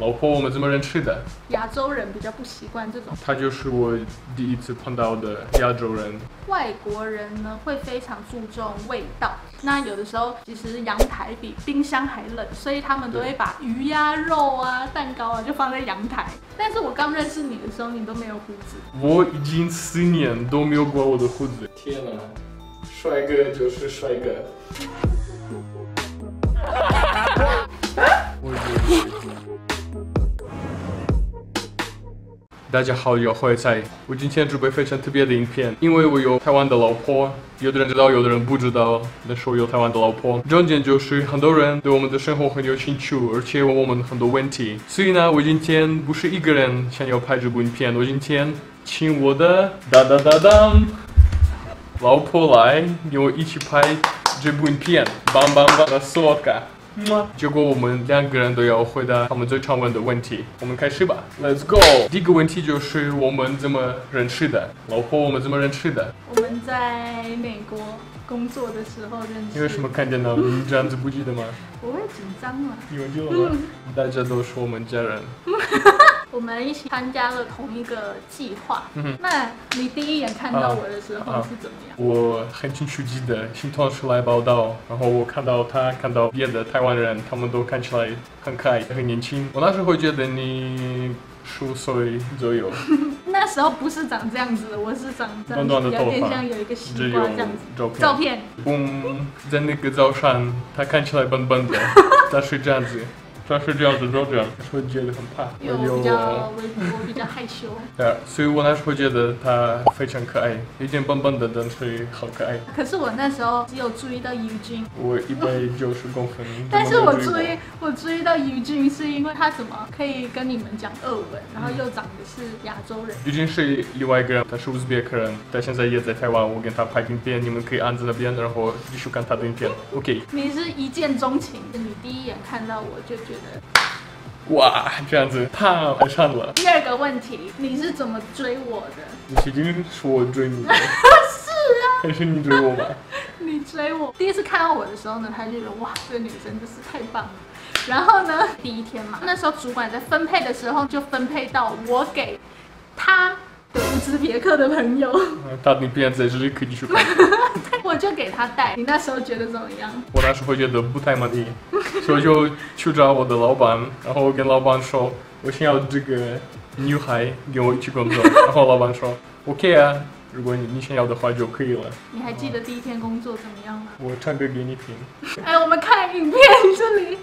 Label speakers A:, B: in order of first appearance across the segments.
A: 老婆，我们怎么认识的？
B: 亚洲人比较不习惯这种，
A: 他就是我第一次碰到的亚洲人。
B: 外国人呢会非常注重味道。那有的时候其实阳台比冰箱还冷，所以他们都会把鱼呀、肉啊、蛋糕啊就放在阳台。但是我刚认识你的时候，你都没有胡子。
A: 我已经四年都没有刮我的胡子。天哪，帅哥就是帅哥。大家好，我会在。我今天准备非常特别的影片，因为我有台湾的老婆，有的人知道，有的人不知道。那时候有台湾的老婆，重点就是很多人对我们的生活很有兴趣，而且问我们很多问题。所以呢，我今天不是一个人想要拍这部影片，我今天请我的哒哒哒哒老婆来跟我一起拍这部影片。棒棒棒的索卡。结果我们两个人都要回答他们最常问的问题，我们开始吧，Let's go。第一个问题就是我们怎么认识的？老婆，我们怎么认识的？
B: 我们在美国工作的时候认识。
A: 你为什么看见到你这样子不记得吗？
B: 我会紧张嘛。
A: 你们就了吗？大家都是我们家人。
B: 我们一起参加了同一个计划。嗯那你第一眼看到我的时候是怎么样？
A: 我很清楚记得，新同事来报道，然后我看到他，看到别的台湾人，他们都看起来很可爱，很年轻。我那时候觉得你十五岁左右。
B: 那时候不是长这样子的，我是长
A: 短短的头发，
B: 有点像有一个西瓜这样子。照片照片。
A: 嗯，在那个早上，他看起来笨笨的，他是这样子。他是这样子做这样，会觉得很怕。
B: 有比较我我比较害羞。
A: 对，所以我那时候觉得他非常可爱，有点笨笨的，但是好可爱。
B: 可是我那时候只有注意到于俊。
A: 我一百九十公分。
B: 但是我注意我注意到于俊是因为他怎么可以跟你们讲俄文，然后又长得是亚洲人。
A: 于俊是另外一个人，他是乌兹别克人，他现在也在台湾。我跟他拍影片，你们可以按在那边，然后继续看他的影片。OK。
B: 你是一见钟情，你第一眼看到我就觉得。
A: 哇，这样子太爱上了。
B: 第二个问题，你是怎么追我的？
A: 你已经说我追你。是
B: 啊。
A: 还是你追我吧？
B: 你追我。第一次看到我的时候呢，他就觉得哇，这个女生真是太棒了。然后呢，第一天嘛，那时候主管在分配的时候就分配到我给他。别克的朋友，
A: 他那边在这里可以去看，
B: 我就给他带。你那时候觉得怎么样？
A: 我那时候觉得不太满意，所以就去找我的老板，然后跟老板说，我想要这个女孩跟我一起工作。然后老板说，OK 啊，如果你你想要的话就可以了。
B: 你还记得第一天工作怎么样吗？
A: 我唱歌给你听。
B: 哎，我们看影片这里。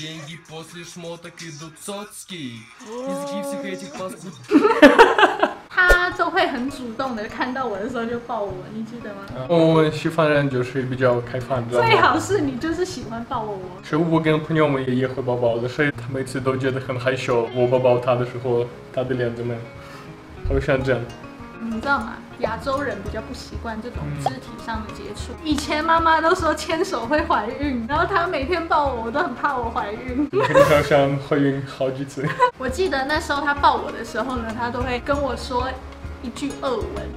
B: 他就会很主动的，看到我的时候就抱我，你记得吗？
A: 我们西方人就是比较开放的，
B: 最好是你就是喜欢抱我。
A: 是我跟朋友们也也会抱抱的，所以他每次都觉得很害羞。我抱抱他的时候，他的脸怎么好像这样？
B: 你知道吗？亚洲人比较不习惯这种肢体上的接触。以前妈妈都说牵手会怀孕，然后她每天抱我，我都很怕我怀孕。
A: 你好像怀孕好几次。
B: 我记得那时候她抱我的时候呢，她都会跟我说一句俄文，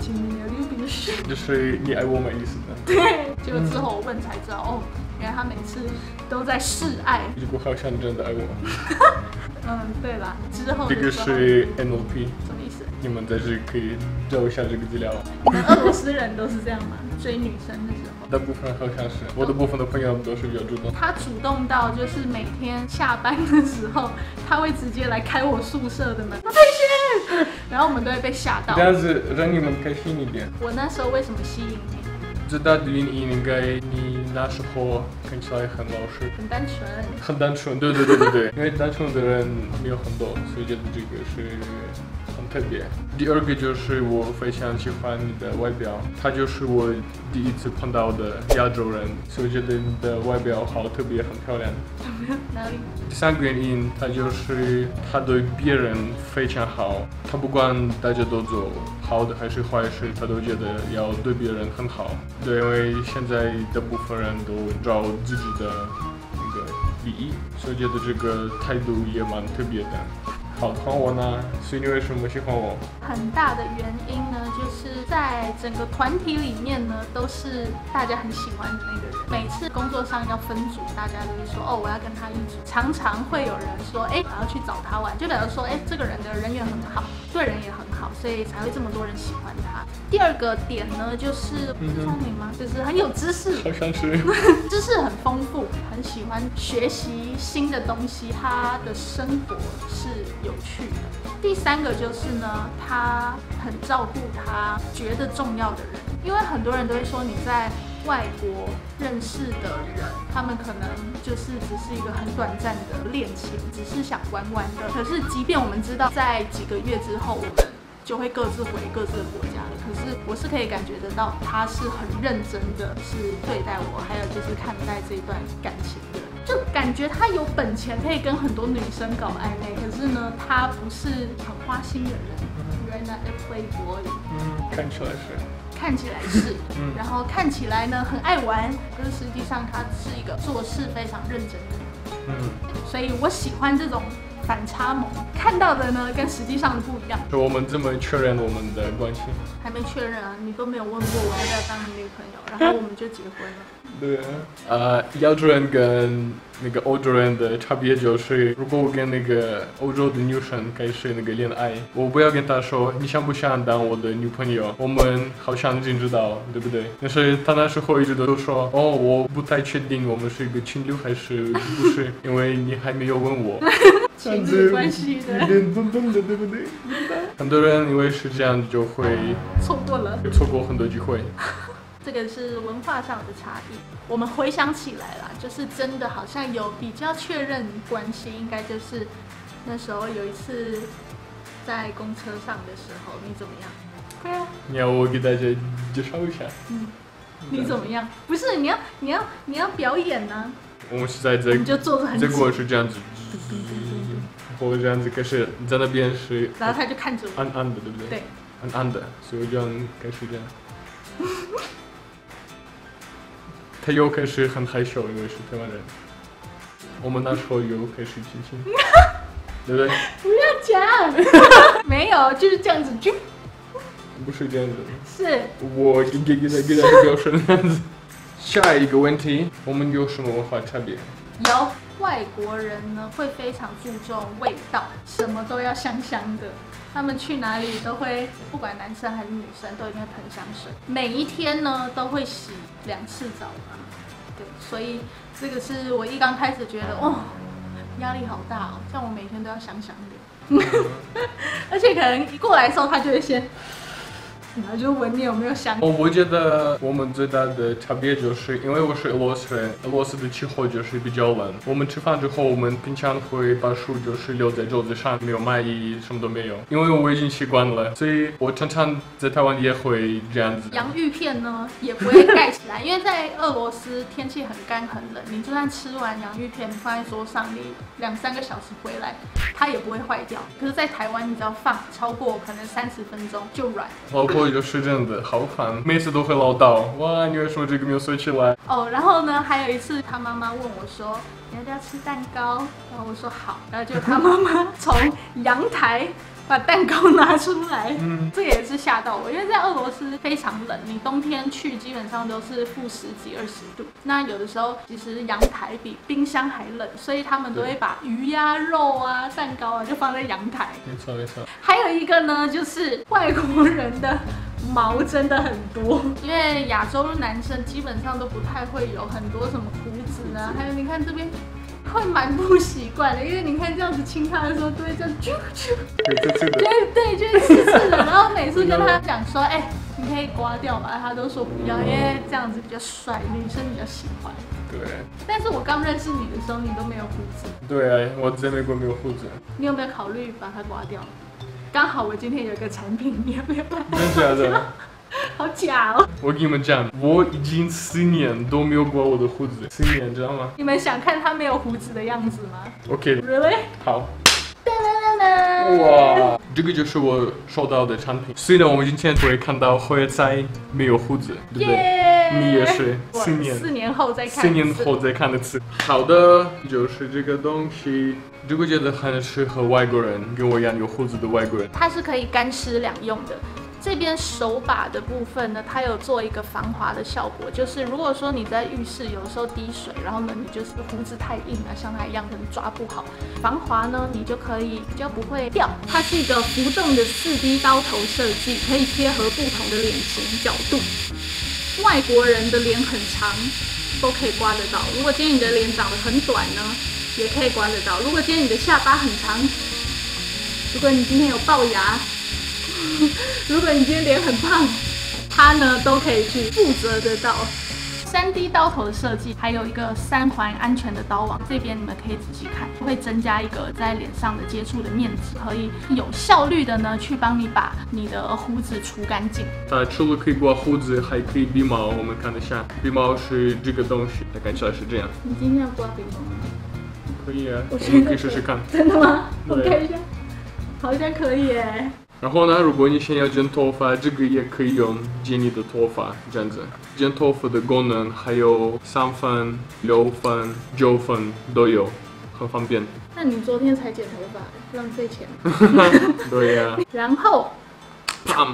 B: 请你溜冰室，
A: 就是你爱我吗意思的。
B: 对，结果之后我问才知道，哦，原来她每次都在示爱。
A: 如果好像真的爱我。
B: 嗯，对吧，之后
A: 这个是 NLP 什么意思。
B: 你
A: 们在这可以找一下这个资料。
B: 俄罗斯人都是这样吗？追女生的时候？
A: 大部分好像是，我的部分的朋友都是比较主动。
B: 他主动到就是每天下班的时候，他会直接来开我宿舍的门，佩轩，然后我们都会被吓到。
A: 这样子让你们开心一点。
B: 我那时候为什么吸引你？
A: 最大的原因应该你那时候看起来很老实，
B: 很单纯，
A: 很单纯。对对对对对，因为单纯的人没有很多，所以觉得这个是很。特别。第二个就是我非常喜欢你的外表，他就是我第一次碰到的亚洲人，所以觉得你的外表好特别，很漂亮。
B: 哪里？
A: 第三个原因，他就是他对别人非常好，他不管大家都做好的还是坏事，他都觉得要对别人很好。对，因为现在大部分人都找自己的那个利益，所以觉得这个态度也蛮特别的。好讨我呢，所以你为什么喜欢我？
B: 很大的原因呢，就是在整个团体里面呢，都是大家很喜欢的那个人。每次工作上要分组，大家都会说哦，我要跟他一组。常常会有人说，哎，我要去找他玩，就表示说，哎，这个人的人缘很好，对人也很，所以才会这么多人喜欢他。第二个点呢，就是聪明吗？就是很有知识，
A: 好像是
B: 知识很丰富，很喜欢学习新的东西，他的生活是有趣的。第三个就是呢，他很照顾他觉得重要的人，因为很多人都会说你在外国认识的人，他们可能就是只是一个很短暂的恋情，只是想玩玩的。可是即便我们知道，在几个月之后，我们就会各自回各自的国家了。可是我是可以感觉得到，他是很认真的，是对待我，还有就是看待这段感情的。就感觉他有本钱可以跟很多女生搞暧昧，可是呢，他不是很花心的人。You're not a playboy。
A: 嗯，看起来是。
B: 看起来是。嗯。然后看起来呢很爱玩，可是实际上他是一个做事非常认真的人。嗯。所以我喜欢这种反差萌，看到的呢跟实际上的不一样。
A: 就我们这么确认我们的关系？
B: 还没确认啊，你都没有问过我要不要当你女朋友，然后我们就结婚了。
A: 对啊，呃，亚洲人跟那个欧洲人的差别就是，如果我跟那个欧洲的女生开始那个恋爱，我不要跟她说你想不想当我的女朋友，我们好像已经知道，对不对？但是她那时候一直都说，哦，我不太确定我们是一个情侣还是不是，因为你还没有问我。
B: 情侣关系的，
A: 有点笨笨的，对不对？很多人因为是这样就会
B: 错过了，
A: 错过很多机会。
B: 这个是文化上的差异。我们回想起来啦，就是真的好像有比较确认关系，应该就是那时候有一次在公车上的时候，你怎么样？对啊。
A: 你要我给大家介绍一下？
B: 嗯。你怎么样？不是，你要你要你要表演呢。
A: 我们是在这，
B: 你就坐着很。
A: 结果是这样子。或者这样子，可是你在那边是。
B: 然后他就看着我。
A: 暗暗的，对不对？
B: 对。
A: 暗暗的，所以这样开始这样。他又开始很害羞，因为是台湾人。我们那时候又开始亲亲，对不对？
B: 不要讲，没有，就是这样子就。
A: 不是这样子。
B: 是。
A: 我给给给他给他表示这样子。下一个问题，我们有什么文化差别？
B: 有，外国人呢会非常注重味道，什么都要香香的。他们去哪里都会，不管男生还是女生，都一定会喷香水。每一天呢都会洗两次澡嘛，对，所以这个是我一刚开始觉得，哦，压力好大哦，像我每天都要香香的，而且可能一过来的时候，他就会先。然后就闻你有没有想。
A: 我我觉得我们最大的差别就是，因为我是俄罗斯人，俄罗斯的气候就是比较冷。我们吃饭之后，我们平常会把书就是留在桌子上，没有卖衣，什么都没有。因为我已经习惯了，所以我常常在台湾也会这样子。
B: 洋芋片呢，也不会盖起来，因为在俄罗斯天气很干很冷，你就算吃完洋芋片放在桌上，你两三个小时回来，它也不会坏掉。可是，在台湾，你只要放超过可能三十分钟就软。
A: 就是这样的，好烦，每次都会唠叨。哇，你为什么这个没有收起来？
B: 哦，然后呢，还有一次，他妈妈问我说：“你要不要吃蛋糕？”然后我说：“好。”然后就他妈妈从阳台。把蛋糕拿出来，嗯，这也是吓到我，因为在俄罗斯非常冷，你冬天去基本上都是负十几二十度。那有的时候其实阳台比冰箱还冷，所以他们都会把鱼呀、肉啊、蛋糕啊就放在阳台。
A: 没错没错。
B: 还有一个呢，就是外国人的毛真的很多，因为亚洲男生基本上都不太会有很多什么胡子啊，还有你看这边。会蛮不习惯的，因为你看这样子亲他的时候，都会这样啾啾，对对，就是刺刺的。然后每次跟他讲说，哎，你可以刮掉嘛，他都说不要，因为这样子比较帅，女生比较喜欢。
A: 对。
B: 但是我刚认识你的时候，你都没有胡子。
A: 对啊，我在美国没有胡子。
B: 你有没有考虑把它刮掉？刚好我今天有一个产品，你要不要？
A: 真的。
B: 好假哦！
A: 我跟你们讲，我已经四年都没有刮我的胡子，四年，知道吗？
B: 你们想看他没有胡子的样子吗
A: ？OK，Really？好。哇，这个就是我收到的产品。虽然我们今天会看到后菜没有胡子，对不对？你也是四年
B: 四年后再看，
A: 四年后再看的次。好的，就是这个东西，这个觉得很适合外国人，跟我一样有胡子的外国人。
B: 它是可以干湿两用的。这边手把的部分呢，它有做一个防滑的效果，就是如果说你在浴室有时候滴水，然后呢你就是胡子太硬了，像它一样可能抓不好，防滑呢你就可以比较不会掉。它是一个浮动的四 D 刀头设计，可以贴合不同的脸型角度。外国人的脸很长，都可以刮得到。如果今天你的脸长得很短呢，也可以刮得到。如果今天你的下巴很长，如果你今天有龅牙，如果你今天脸很胖，它呢都可以去负责得到。三 D 刀头的设计，还有一个三环安全的刀网，这边你们可以仔细看，会增加一个在脸上的接触的面积，可以有效率的呢去帮你把你的胡子除干净。
A: 它除了可以刮胡子，还可以鼻毛。我们看一下，鼻毛是这个东西，它看起来是这样。
B: 你今天要刮鼻毛吗？
A: 可以啊，我可以试试看。
B: 真的吗？我看一下，好像可以耶。
A: 然后呢，如果你想要剪头发，这个也可以用剪你的头发这样子。剪头发的功能还有三分、六分、九分都有，很方便。
B: 那你昨天才剪头发，浪费钱。
A: 对呀、
B: 然后
A: 砰！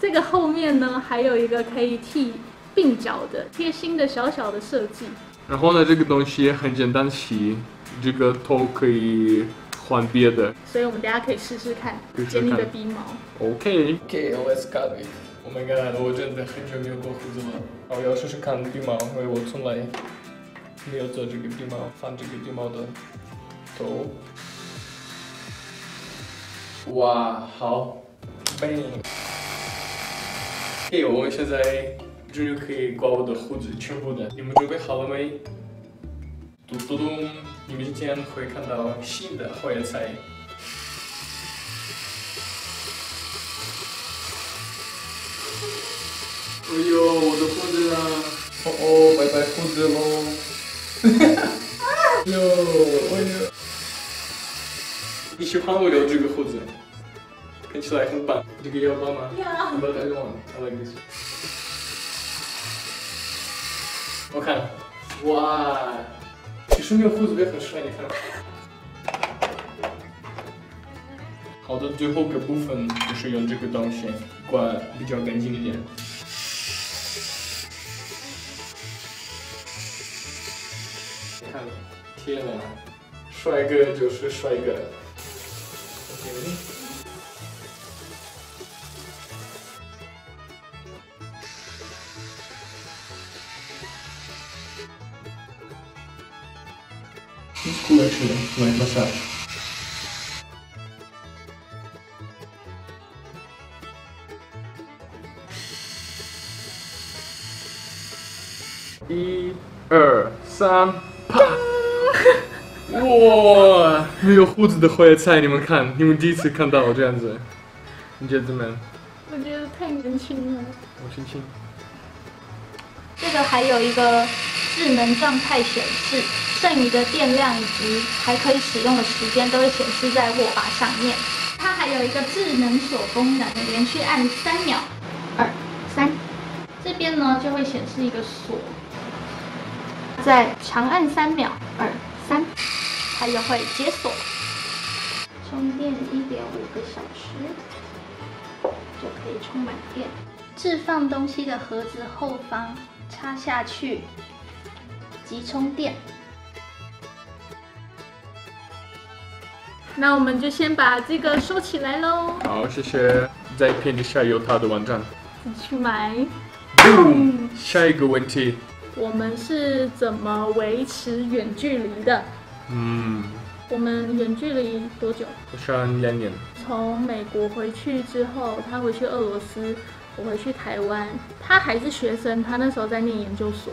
B: 这个后面呢，还有一个可以剃鬓角的贴心的小小的设计。
A: 然后呢，这个东西也很简单洗，这个头可以换别的。
B: 所以我们等一下可以试试看剪你的鼻毛。
A: OK。OK，let's cut it。Oh my god，我真的很久没有刮胡子了。我要试试看鼻毛，因为我从来没有做这个鼻毛，放这个鼻毛的头。哇，好，bang。OK，我们现在终于可以刮我的胡子，全部的。你们准备好了没？嘟嘟嘟，你们今天会看到新的花椰菜。哎呦，我的裤子啊！哦哦，拜拜裤子喽！哟，哎呦，你喜欢我留这个裤子？看起来很棒。这个要棒吗？
B: 要
A: But I don't want. I like this. 我看，哇，其实没有胡子也很帅，你看。好的，最后个部分就是用这个东西刮比较干净一点。你看，天哪，帅哥就是帅哥。OK。Musculatura, vai passar. E 二三，啪！哇，没有胡子的花椰菜，你们看，你们第一次看到我这样子，你觉得怎么样？
B: 我觉得太年轻了。
A: 我亲亲。
B: 这个还有一个智能状态显示，剩余的电量以及还可以使用的时间都会显示在握把上面。它还有一个智能锁功能，连续按三秒，二三，这边呢就会显示一个锁，再长按三秒，二三，它就会解锁。充电一点五个小时。就可以充满电。置放东西的盒子后方插下去，即充电。那我们就先把这个收起来喽，
A: 好，谢谢。在片底下有他的网站。
B: 你去买。
A: Boom！下一个问题，
B: 我们是怎么维持远距离的？
A: 嗯，
B: 我们远距离多久？
A: 好像两年。
B: 从美国回去之后，他回去俄罗斯，我回去台湾。他还是学生，他那时候在念研究所，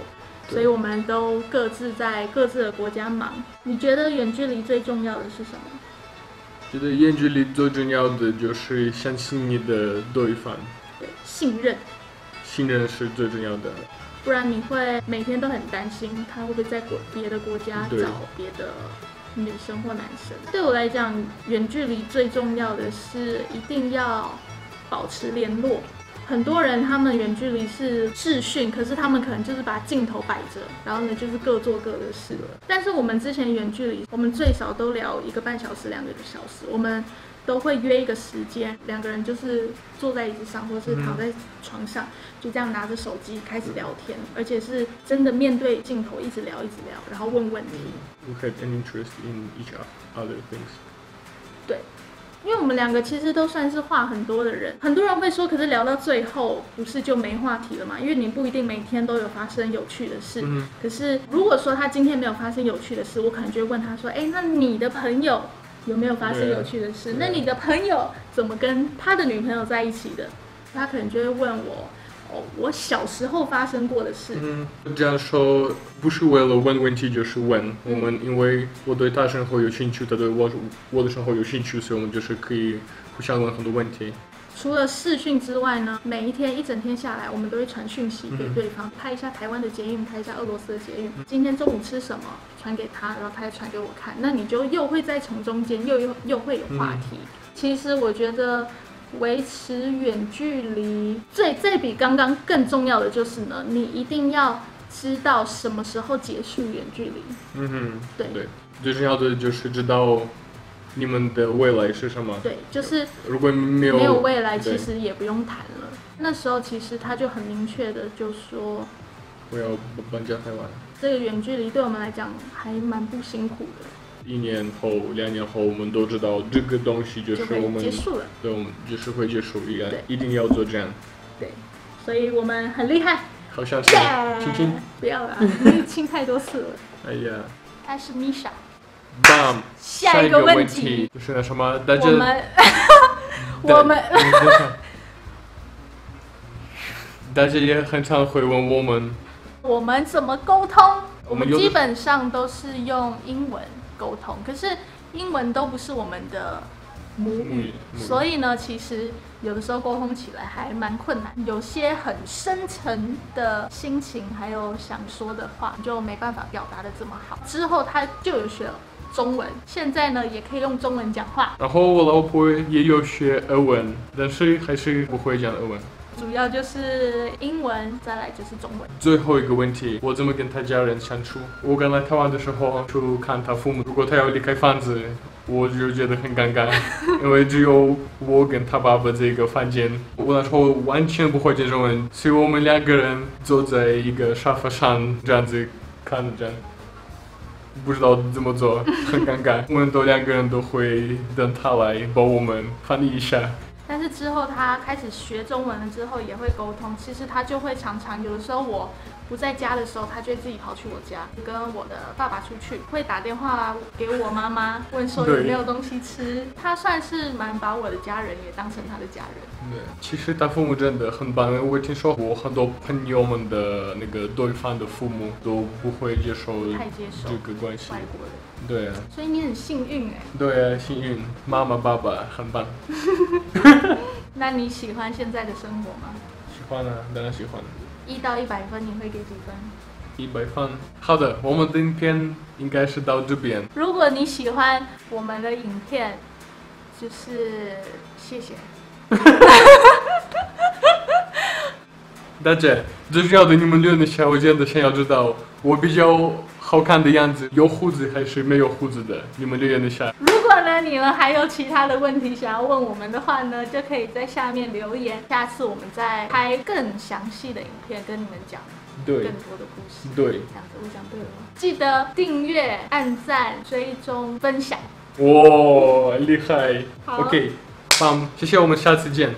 B: 所以我们都各自在各自的国家忙。你觉得远距离最重要的是什么？
A: 觉得远距离最重要的就是相信你的对方，
B: 对，信任，
A: 信任是最重要的。
B: 不然你会每天都很担心他会不会在国别的国家找别的女生或男生。对我来讲，远距离最重要的是一定要保持联络。很多人他们远距离是视讯，可是他们可能就是把镜头摆着，然后呢就是各做各的事了。但是我们之前远距离，我们最少都聊一个半小时、两个小时，我们都会约一个时间，两个人就是坐在椅子上，或是躺在床上，就这样拿着手机开始聊天，而且是真的面对镜头一直聊、一直聊，然后问问题。
A: We had an interest in each other things.
B: 对，因为我们两个其实都算是话很多的人，很多人会说，可是聊到最后不是就没话题了嘛？因为你不一定每天都有发生有趣的事。
A: 嗯
B: 可是如果说他今天没有发生有趣的事，我可能就会问他说：“哎，那你的朋友有没有发生有趣的事？那你的朋友怎么跟他的女朋友在一起的？”他可能就会问我：“哦，我小时候发生过的事。
A: 嗯，这样说不是为了问问题，就是问我们，因为我对他生活有兴趣，他对我我的生活有兴趣，所以我们就是可以互相问很多问题。
B: 除了视讯之外呢，每一天一整天下来，我们都会传讯息给对方，拍一下台湾的捷运，拍一下俄罗斯的捷运，今天中午吃什么，传给他，然后他再传给我看，那你就又会再从中间又又又会有话题。其实我觉得维持远距离，最最比刚刚更重要的就是呢，你一定要知道什么时候结束远距离。
A: 嗯哼，
B: 对
A: 对，最重要的就是知道你们的未来是什么。
B: 对，就是
A: 如果没有
B: 没有未来，其实也不用谈了。那时候其实他就很明确的就说。
A: 我要搬家台湾，
B: 这个远距离对我们来讲还蛮不辛苦的，
A: 一年后、两年后，我们都知道这个东西就
B: 就是
A: 我们
B: 结束了。
A: 对，我们就是会结束，一样
B: 对
A: 一定要做这样。
B: 对，所以我们很厉害。
A: 好像是亲亲，
B: 不要了，你亲太多次了。
A: 哎呀
B: 他是 Misha。
A: ，bam。
B: 下一个问题，
A: 就是那什么，大家
B: 我们 我们
A: 对你就看大家也很常会问我们，
B: 我们怎么沟通？我们基本上都是用英文沟通，可是英文都不是我们的母语，所以呢，其实有的时候沟通起来还蛮困难，有些很深沉的心情，还有想说的话，就没办法表达的这么好。之后他就有学了中文，现在呢也可以用中文讲话，
A: 然后我老婆也有学俄文，但是还是不会讲俄文。
B: 主要就是英文，再来就是中文。
A: 最后一个问题，我怎么跟他家人相处？我刚来台湾的时候去看他父母，如果他要离开房子，我就觉得很尴尬，因为只有我跟他爸爸这个房间。我那时候完全不会讲中文，所以我们两个人坐在一个沙发上这样子看着，不知道怎么做，很尴尬。我们都两个人都会等他来帮我们翻译一下。
B: 但是之后他开始学中文了之后也会沟通，其实他就会常常有的时候我不在家的时候，他就会自己跑去我家，跟我的爸爸出去，会打电话给我妈妈 问说有没有东西吃。他算是蛮把我的家人也当成他的家人。
A: 对，其实他父母真的很棒。我听说过很多朋友们的那个对方的父母都不会接受
B: 太接受
A: 这个关系
B: 外。国人，
A: 对啊，
B: 所以你很幸运哎。
A: 对啊，幸运，妈妈爸爸很棒，
B: 那你喜欢现在的生活吗？
A: 喜欢啊，当然喜欢。
B: 一到一百分你会给几分？
A: 一百分。好的，我们的影片应该是到这边。
B: 如果你喜欢我们的影片，就是谢谢。
A: 大姐最重要的，你们留言下，我真的想要知道我比较好看的样子，有胡子还是没有胡子的？你们留言下。
B: 如果呢，你们还有其他的问题想要问我们的话呢，就可以在下面留言。下次我们再拍更详细的影片，跟你们讲
A: 对更
B: 多的故事。
A: 对，
B: 这样子我讲对了吗？记得订阅、按赞、追踪、分享。
A: 哇，厉害。OK，棒，谢谢，我们下次见。